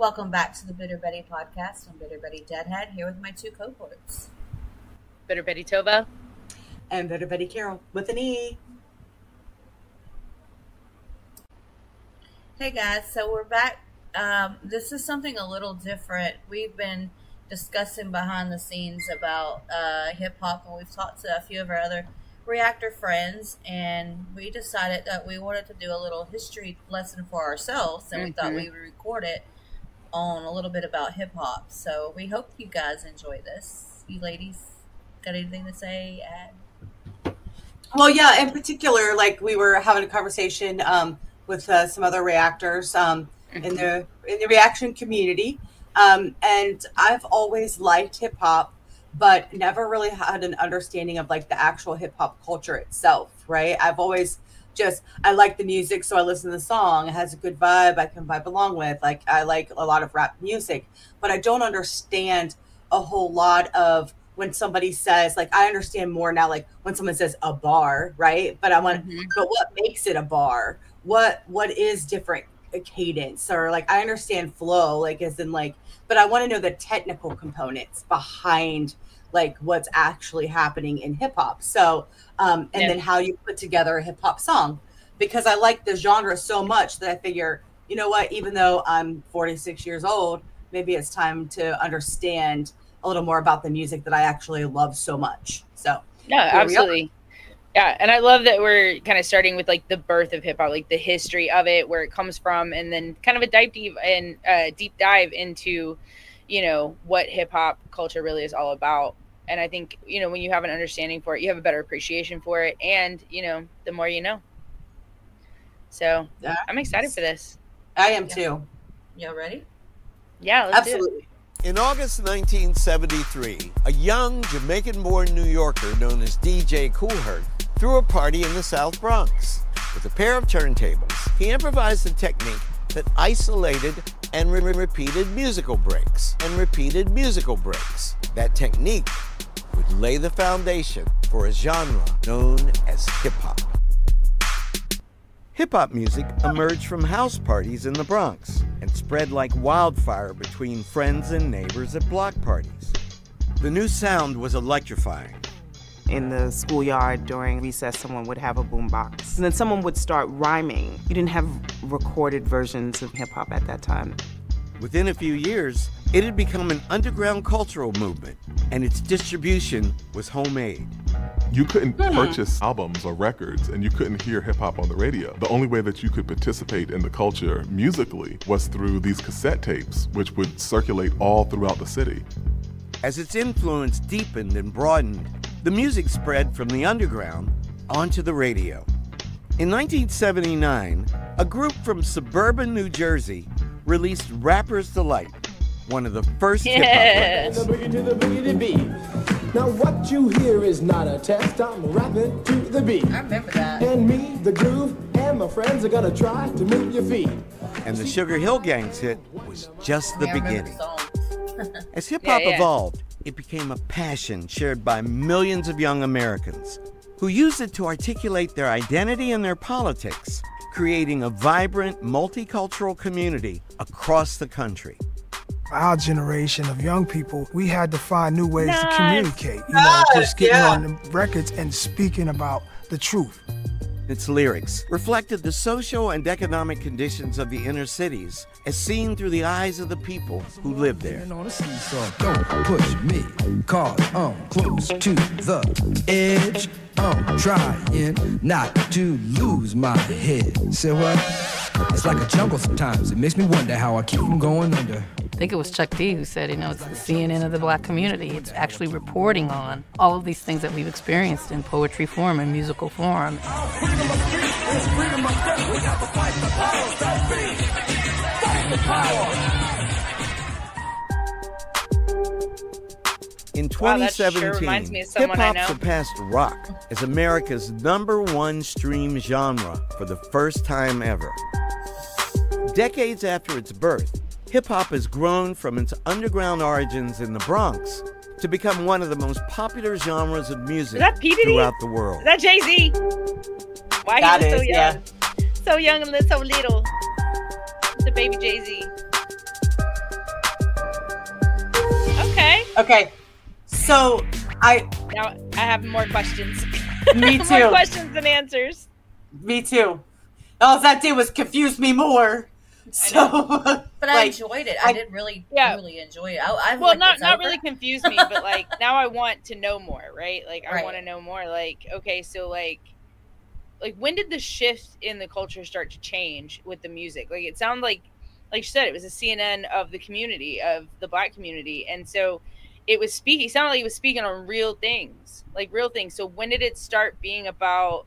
Welcome back to the Bitter Betty podcast. I'm Bitter Betty Deadhead here with my two cohorts. Bitter Betty Tova. And Bitter Betty Carole with an E. Hey guys, so we're back. Um, this is something a little different. We've been discussing behind the scenes about uh, hip hop, and we've talked to a few of our other reactor friends, and we decided that we wanted to do a little history lesson for ourselves, and mm-hmm. we thought we would record it on a little bit about hip hop. So we hope you guys enjoy this. You ladies got anything to say? Add? Well, yeah. In particular, like we were having a conversation um, with uh, some other reactors um, in the in the reaction community, um, and I've always liked hip hop, but never really had an understanding of like the actual hip hop culture itself. Right? I've always just I like the music, so I listen to the song. It has a good vibe. I can vibe along with. Like I like a lot of rap music, but I don't understand a whole lot of when somebody says like I understand more now. Like when someone says a bar, right? But I want, mm-hmm. but what makes it a bar? What what is different cadence or like I understand flow, like as in like, but I want to know the technical components behind like what's actually happening in hip hop. So, um, and yeah. then how you put together a hip hop song because I like the genre so much that I figure, you know what, even though I'm 46 years old, maybe it's time to understand a little more about the music that I actually love so much. So, yeah, absolutely. Yeah, and I love that we're kind of starting with like the birth of hip hop, like the history of it, where it comes from, and then kind of a dive deep and uh, deep dive into, you know, what hip hop culture really is all about. And i think you know when you have an understanding for it you have a better appreciation for it. And you know the more you know. So yeah. i'm excited for this. I am too. Y'all ready? Yeah absolutely. In August 1973, a young Jamaican born New Yorker known as DJ Kool Herc threw a party in the South Bronx. With a pair of turntables, he improvised a technique that isolated and re repeated musical breaks and repeated musical breaks. That technique would lay the foundation for a genre known as hip hop. Hip hop music emerged from house parties in the Bronx and spread like wildfire between friends and neighbors at block parties. The new sound was electrifying. In the schoolyard during recess, someone would have a boombox. And then someone would start rhyming. You didn't have recorded versions of hip hop at that time. Within a few years, it had become an underground cultural movement, and its distribution was homemade. You couldn't hmm. purchase albums or records, and you couldn't hear hip hop on the radio. The only way that you could participate in the culture musically was through these cassette tapes, which would circulate all throughout the city. As its influence deepened and broadened, the music spread from the underground onto the radio. In 1979, a group from suburban New Jersey released Rapper's Delight, one of the first yeah. hip hop records. Now what you hear is not a test. I'm rapping to the beat. I remember that. And me, the groove, and my friends are gonna try to move your feet. And the Sugarhill Gang's hit was just the yeah, beginning. The As hip hop yeah, evolved, it became a passion shared by millions of young Americans who used it to articulate their identity and their politics creating a vibrant, multicultural community across the country. Our generation of young people, we had to find new ways nice. to communicate. You know, just getting yeah. on the records and speaking about the truth. Its lyrics reflected the social and economic conditions of the inner cities as seen through the eyes of the people who lived there. Don't push me, cause I'm close to the edge. I'm trying not to lose my head. Say what? It's like a jungle sometimes. It makes me wonder how I keep from going under. I think it was Chuck D who said, you know, it's the CNN of the black community. It's actually reporting on all of these things that we've experienced in poetry form and musical form. In 2017, wow, sure hip hop surpassed rock as America's number one stream genre for the first time ever. Decades after its birth, hip hop has grown from its underground origins in the Bronx to become one of the most popular genres of music throughout the world. Is that Jay Z? Why that he is, so young? Yeah. So young and so little. The baby Jay Z. Okay. Okay. So I now I have more questions. Me too. more questions than answers. Me too. All that did was confuse me more. So, but I enjoyed it. I, I, did really, yeah. really enjoy it. I, I well, not not really confused me, but like now I want to know more, right? Like I right. want to know more. Like okay, so like like when did the shift in the culture start to change with the music? Like it sounded like like you said, it was a CNN of the community of the black community, and so it was speaking. It sounded like he was speaking on real things, like real things. So when did it start being about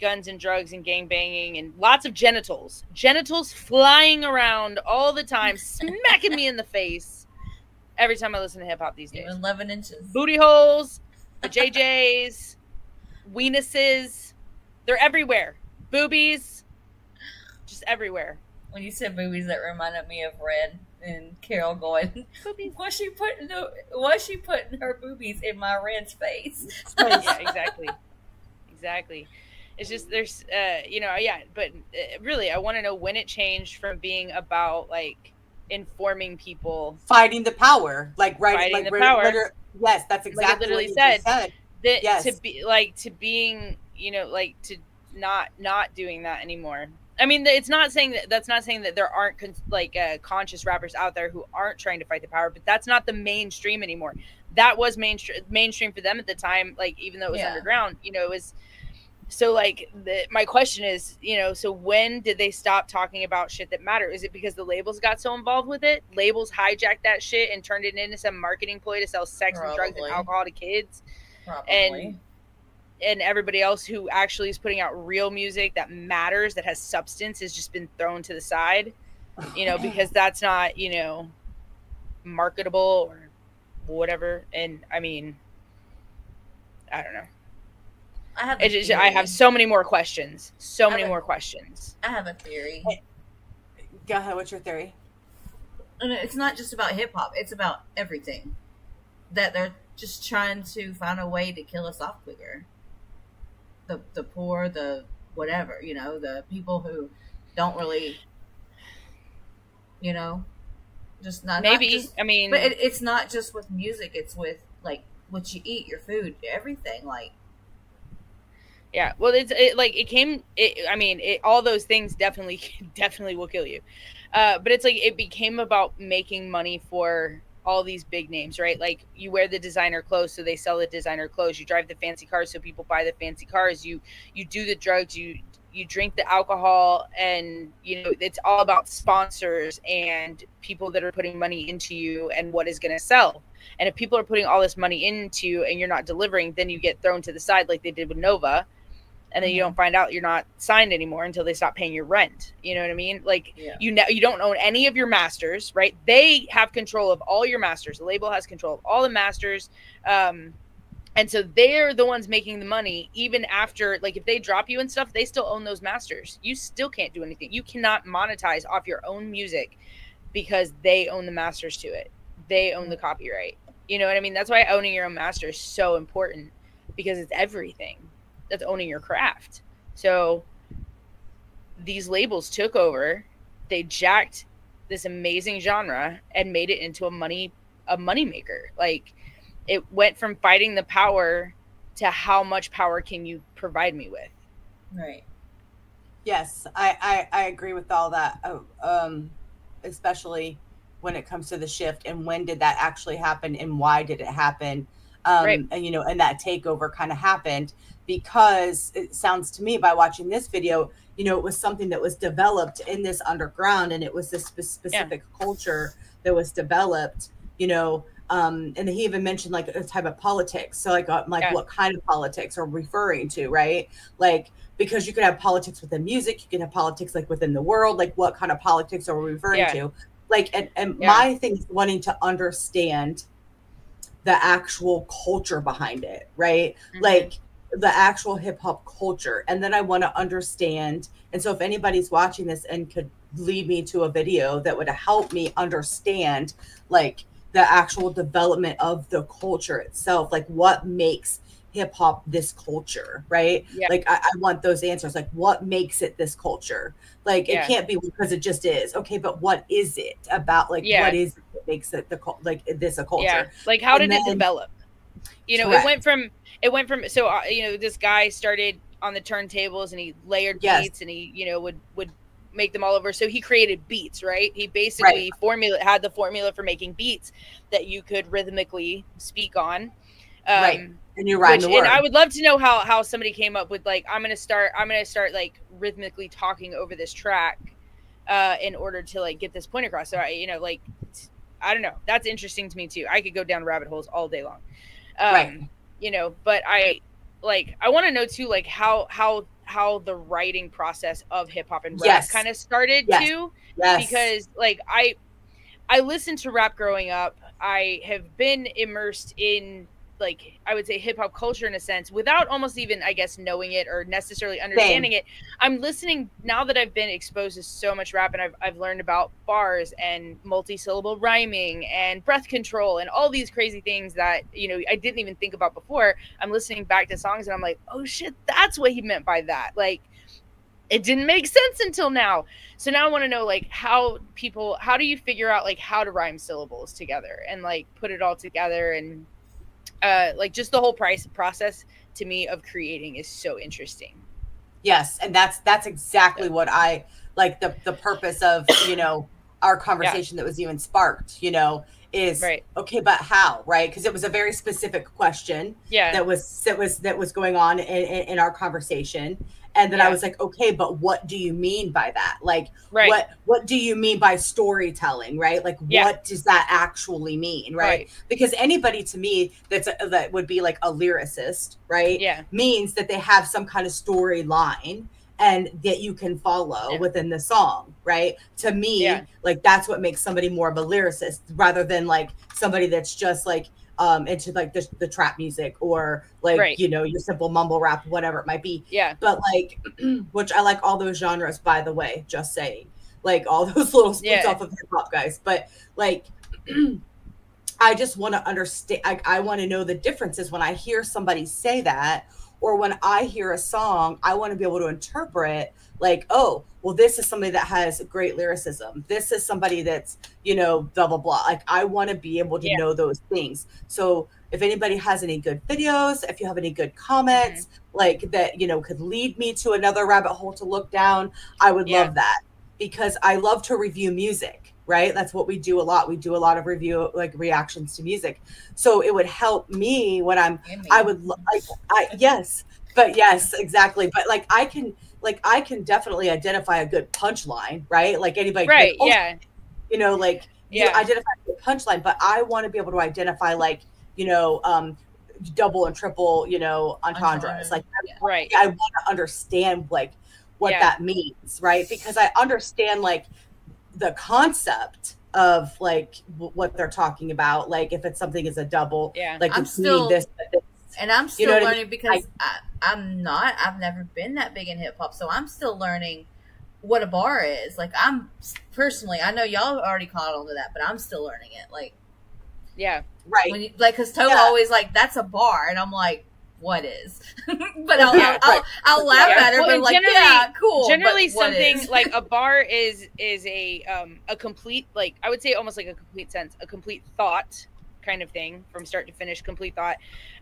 guns and drugs and gang banging and lots of genitals, genitals flying around all the time, smacking me in the face every time I listen to hip hop these days. Eleven inches, booty holes, the JJs, weenuses, they're everywhere. Boobies, just everywhere. When you said boobies, that reminded me of Red and Carol going, "Was she putting the, was she putting her boobies in my Red's face?" yeah, exactly, exactly. It's just there's, uh, you know, yeah. But uh, really, I want to know when it changed from being about like informing people, fighting the power, like right, fighting like the power. yes, that's exactly like literally said, said. That yes. to be like to being, you know, like to not not doing that anymore I mean, it's not saying that that's not saying that there aren't con- like uh, conscious rappers out there who aren't trying to fight the power, but that's not the mainstream anymore. That was mainstream mainstream for them at the time. Like even though it was yeah. underground, you know, it was. So like the, my question is, you know, so when did they stop talking about shit that mattered? Is it because the labels got so involved with it? Labels hijacked that shit and turned it into some marketing ploy to sell sex Probably. and drugs and alcohol to kids. Probably. And and everybody else who actually is putting out real music that matters that has substance has just been thrown to the side you know because that's not you know marketable or whatever and i mean i don't know I have. Just, I have so many more questions. So many a, more questions. I have a theory. Go ahead. What's your theory? And it's not just about hip hop. It's about everything. That they're just trying to find a way to kill us off quicker the the poor, the whatever, you know, the people who don't really, you know, just not maybe. Not just, I mean, but it, it's not just with music; it's with like what you eat, your food, everything. Like, yeah, well, it's it, like it came. It, I mean, it, all those things definitely, definitely will kill you. Uh, but it's like it became about making money for all these big names, right? Like you wear the designer clothes, so they sell the designer clothes. You drive the fancy cars, so people buy the fancy cars. You you do the drugs, you you drink the alcohol, and you know it's all about sponsors and people that are putting money into you and what is going to sell. And if people are putting all this money into you and you're not delivering, then you get thrown to the side like they did with Nova and then you don't find out you're not signed anymore until they stop paying your rent. You know what I mean? Like yeah. you know you don't own any of your masters, right? They have control of all your masters. The label has control of all the masters. Um, and so they're the ones making the money even after like if they drop you and stuff, they still own those masters. You still can't do anything. You cannot monetize off your own music because they own the masters to it. They own the copyright. You know what I mean? That's why owning your own master is so important because it's everything that's owning your craft. So these labels took over, they jacked this amazing genre and made it into a money a money maker. Like it went from fighting the power to how much power can you provide me with? Right. Yes, I I, I agree with all that. Uh, um, especially when it comes to the shift and when did that actually happen and why did it happen? Um, right. and you know, and that takeover kind of happened because it sounds to me by watching this video, you know, it was something that was developed in this underground and it was this specific yeah. culture that was developed, you know. Um, and he even mentioned like a type of politics. So like, uh, like yeah. what kind of politics are referring to, right? Like, because you could have politics within music, you can have politics like within the world. Like, what kind of politics are we referring yeah. to? Like, and, and my thing is wanting to understand the actual culture behind it, right? Mm-hmm. Like, the actual hip hop culture. And then I want to understand. And so if anybody's watching this and could lead me to a video that would help me understand like the actual development of the culture itself, like what makes hip hop this culture, right? Yeah. Like I, I, want those answers. Like what makes it this culture? Like yeah. it can't be because it just is. Okay, but what is it about? Like yeah. what is it makes it the like this a culture. Yeah, like how And did it then- develop? You know, Correct. it went from it went from so uh, you know this guy started on the turntables and he layered Yes. beats and he you know would would make them all over. So he created beats, right? He basically formula had the formula for making beats that you could rhythmically speak on. Um, Right. And you rhyme which- the word. And I would love to know how how somebody came up with like I'm gonna start I'm gonna start like rhythmically talking over this track uh in order to like get this point across. So I you know like I don't know. That's interesting to me too. I could go down rabbit holes all day long. Um, Right. You know, but I like I want to know too like how how how the writing process of hip hop and rap Yes. kind of started Yes. too yes. because like I I listened to rap growing up. I have been immersed in like I would say hip hop culture in a sense without almost even I guess knowing it or necessarily understanding it. I'm listening now that I've been exposed to so much rap and I've I've learned about bars and multi-syllable rhyming and breath control and all these crazy things that, you know, I didn't even think about before. I'm listening back to songs and I'm like, "Oh shit, that's what he meant by that." Like it didn't make sense until now. So now I want to know like how people how do you figure out like how to rhyme syllables together and like put it all together and uh like just the whole price process to me of creating is so interesting. Yes, and that's that's exactly what I like the the purpose of, you know, our conversation that was even sparked, you know, is Right. okay, but how, right? Because it was a very specific question Yeah. that was that was that was going on in, in, in our conversation. And then I was like, okay, but what do you mean by that? Like Right. what what do you mean by storytelling, right? Like Yeah. what does that actually mean, right? Right. Because anybody to me that's a, that would be like a lyricist, right? Yeah. means that they have some kind of storyline and that you can follow Yeah. within the song, right? To me, Yeah. like that's what makes somebody more of a lyricist rather than like somebody that's just like um into like the, the trap music or like Right. you know your simple mumble rap whatever it might be Yeah. but like which i like all those genres by the way just saying like all those little splits Yeah. off of hip-hop guys but like i just want to understand i, I want to know the differences when i hear somebody say that or when i hear a song i want to be able to interpret like oh well this is somebody that has great lyricism. This is somebody that's you know blah blah blah. Like i want to be able to Yeah. know those things. So if anybody has any good videos if you have any good mm-hmm. comments like that you know could lead me to another rabbit hole to look down i would Yeah. love that because i love to review music right that's what we do a lot we do a lot of review like reactions to music so it would help me when i'm. I would like I yes, but yes, exactly. But like I can like I can definitely identify a good punchline, right? Like anybody Right. like, "Oh, Yeah. you know, like you Yeah. identify a punchline, but I want to be able to identify like, you know, um double and triple, you know, entendres. Entendre, Like yeah. Right. I want to understand like what Yeah. that means, right? Because I understand like the concept of like w- what they're talking about. Like if it's something is a double, Yeah. like I'm it's still- this, this. and I'm still know what I mean? learning because I, I'm not. I've never been that big in hip hop, so I'm still learning what a bar is. Like I'm personally, I know y'all already caught on to that, but I'm still learning it. Like Yeah. right. when you, like, cause Tova Yeah. always like that's a bar, and I'm like, what is? but I'll, Yeah, I'll, right. I'll, I'll laugh Yeah. at her, Well, but like, generally- yeah, cool. but generally what something like a bar is is a um a complete like i would say almost like a complete sense a complete thought kind of thing from start to finish complete thought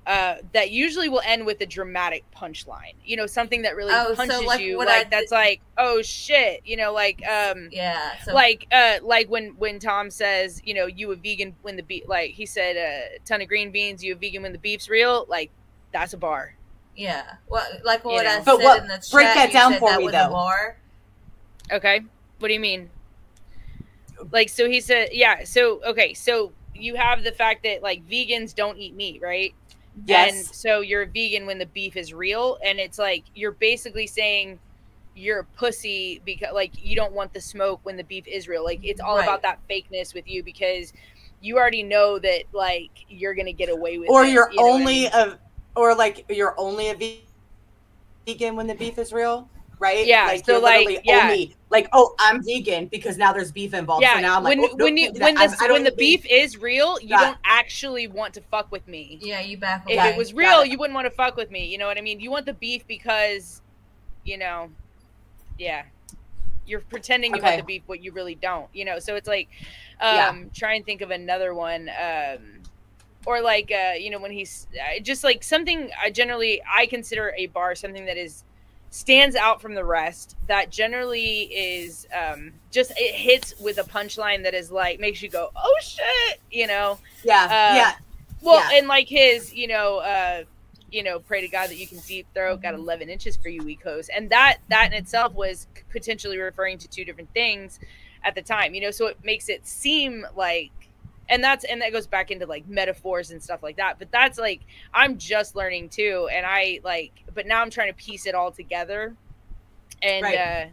uh that usually will end with a dramatic punchline you know something that really Oh, so, punches like, you what like I that's like oh shit you know like um yeah, so like uh like when when tom says you know you a vegan when the beef like he said a ton of green beans you a vegan when the beef's real like that's a bar yeah, well, like what know. I But said what- in the break chat, that you down said for that me, was a though. bar. Okay. What do you mean? Like, so he said, yeah. So, okay. So you have the fact that like vegans don't eat meat, right? And Yes. so you're a vegan when the beef is real. And it's like, you're basically saying you're a pussy because like you don't want the smoke when the beef is real. Like, it's all Right. about that fakeness with you because you already know that like you're going to get away with or it, you're you know what I only mean? a or like you're only a vegan when the beef is real right Yeah, like so, you're like, yeah. only like oh i'm vegan because now there's beef involved yeah, so now i'm like when oh, no, when you when I'm- the when the eat beef is real, you Yeah. don't actually want to fuck with me. Yeah, you back if away. it was real, it. you wouldn't want to fuck with me. You know what I mean? You want the beef because, you know, yeah, you're pretending you Okay. want the beef, but you really don't. You know, so it's like, um, Yeah. try and think of another one. Um, or like, uh, you know, when he's uh, just like something. I generally I consider a bar something that is stands out from the rest. That generally is um, just it hits with a punchline that is like makes you go, oh shit, you know. Yeah, Uh, yeah. Well, Yeah. and like his, you know, uh, you know, pray to God that you can deep throat. Mm-hmm. Got 11 inches for you, Wecos, and that that in itself was potentially referring to two different things at the time. You know, so it makes it seem like, and that's and that goes back into like metaphors and stuff like that. But that's like I'm just learning too, and I like, but now I'm trying to piece it all together, and. Right. uh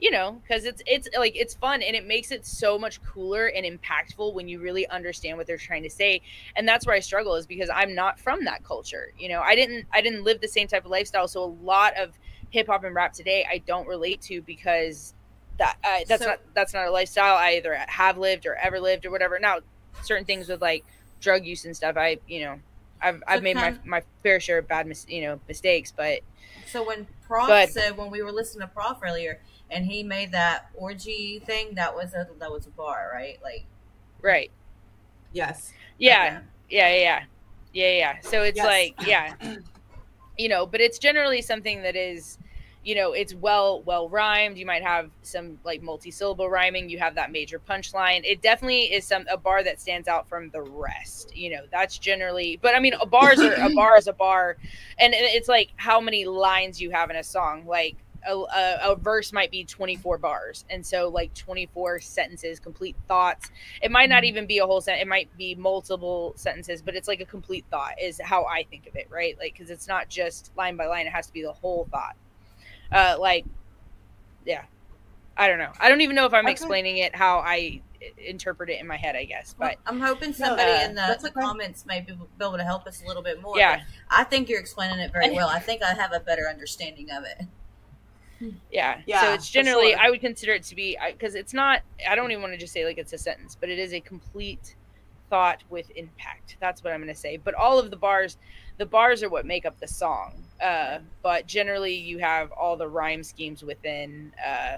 you know because it's it's like it's fun and it makes it so much cooler and impactful when you really understand what they're trying to say and that's where i struggle is because i'm not from that culture you know i didn't i didn't live the same type of lifestyle so a lot of hip hop and rap today i don't relate to because that uh, that's So- not that's not a lifestyle i either have lived or ever lived or whatever now certain things with like drug use and stuff i you know i've i've made my kind- my fair share of bad mis- you know mistakes but So when Prof But- said when we were listening to Prof earlier, and he made that orgy thing, that was a that was a bar, right? Like, right Yes. Yeah, yeah, yeah, yeah, yeah, yeah. So it's Yes. like, yeah, you know, but it's generally something that is, you know, it's well well rhymed. You might have some like multi-syllable rhyming. You have that major punchline. It definitely is some a bar that stands out from the rest. You know, that's generally. But I mean, a bars are a bar is a bar, and it's like how many lines you have in a song. Like a, a, a verse might be 24 bars and so like 24 sentences complete thoughts it might not mm-hmm. even be a whole sentence it might be multiple sentences but it's like a complete thought is how i think of it right like because it's not just line by line it has to be the whole thought uh like yeah i don't know i don't even know if i'm Okay. explaining it how i i- interpret it in my head i guess but I'm hoping somebody uh, in the, the okay. comments may be, be able to help us a little bit more. Yeah. I think you're explaining it very well. I think I have a better understanding of it. Yeah. Yeah, So it's generally, sure. I would consider it to be because it's not. I don't even want to just say like it's a sentence, but it is a complete thought with impact. That's what I'm going to say. But all of the bars, the bars are what make up the song. Uh, but generally, you have all the rhyme schemes within. Uh,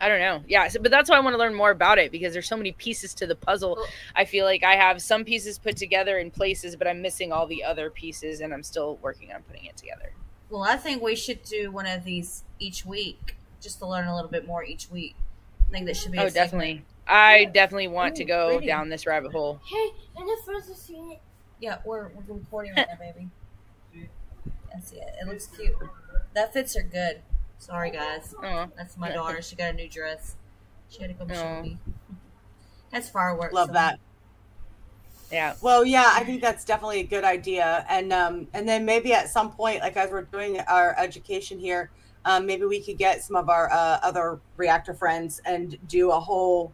I don't know. Yeah, so, but that's why I want to learn more about it because there's so many pieces to the puzzle. Well- I feel like I have some pieces put together in places, but I'm missing all the other pieces, and I'm still working on putting it together. Well, I think we should do one of these each week, just to learn a little bit more each week. I think that should be. a Oh, segment. definitely. I definitely want to go pretty. down this rabbit hole. Hey, and the first to see it. Yeah, we're we're recording right now, baby. I see it. It looks cute. That fits her good. Sorry, guys. Oh, That's my daughter. She got a new dress. She had to go shopping. That's fireworks. Love so- that. yeah. Well, yeah, I think that's definitely a good idea, and um, and then maybe at some point, like as we're doing our education here, um, maybe we could get some of our uh, other reactor friends and do a whole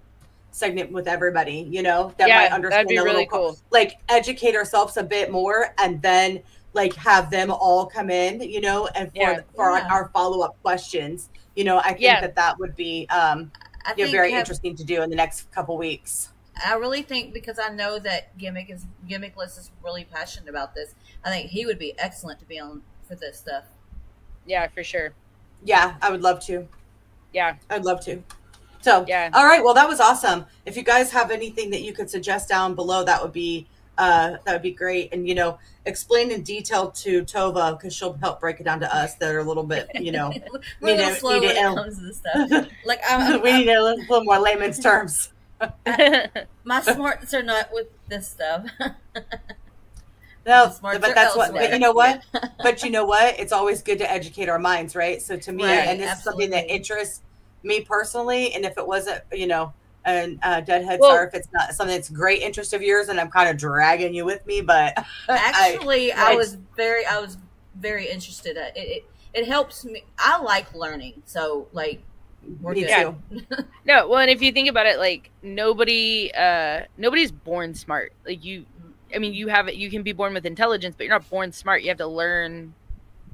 segment with everybody. You know, that Yeah, might that'd be a little, really co- cool. like educate ourselves a bit more, and then like have them all come in. You know, and for Yeah. for like Yeah. our follow up questions. You know, I think Yeah. that that would be um, I yeah, think very have- interesting to do in the next couple weeks. I really think because I know that gimmick is gimmickless is really passionate about this. I think he would be excellent to be on for this stuff. Yeah, for sure. Yeah, I would love to. Yeah. I'd love to. So, Yeah. All right. Well, that was awesome. If you guys have anything that you could suggest down below, that would be uh, that would be great. And you know, explain in detail to Tova because she'll help break it down to us that are a little bit, you know, We're a Need little to- slow need when it comes to this stuff. Like I'm, we I'm- need a little, little more layman's terms. my smarts are not with this stuff. No, but that's what. But you know what? but you know what? It's always good to educate our minds, right? So to me, Right, and this is something that interests me personally. And if it wasn't, you know, and uh, deadhead, Well- sorry if it's not something that's great interest of yours, and I'm kind of dragging you with me, but Actually, I, I- was very, I was very interested. At it, it, it helps me. I like learning, so like we're me good. too. no, well, and if you think about it, like nobody, uh, nobody's born smart. Like you, I mean, you have it. You can be born with intelligence, but you're not born smart. You have to learn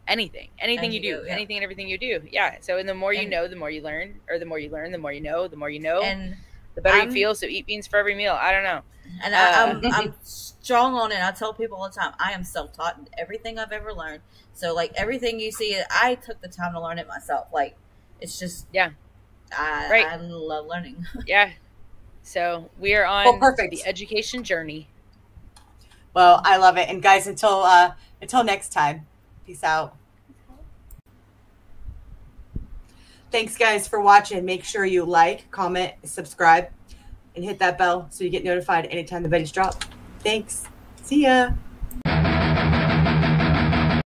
anything, anything you do, Anything, yeah. anything and everything you do. Yeah. So, and the more you And- know, the more you learn, or the more you learn, the more you know, the more you know, And the better I'm- you feel. So, eat beans for every meal. I don't know. and I, Uh, I'm, I'm strong on it. I tell people all the time, I am self taught in everything I've ever learned. So like everything you see, I took the time to learn it myself. Like it's just yeah. I, Right. I love learning. Yeah. So we are on Well, perfect. the education journey. Well, I love it. And guys, until uh until next time, peace out. Thanks guys for watching. Make sure you like, comment, subscribe, and hit that bell so you get notified anytime the videos drop. Thanks. See ya.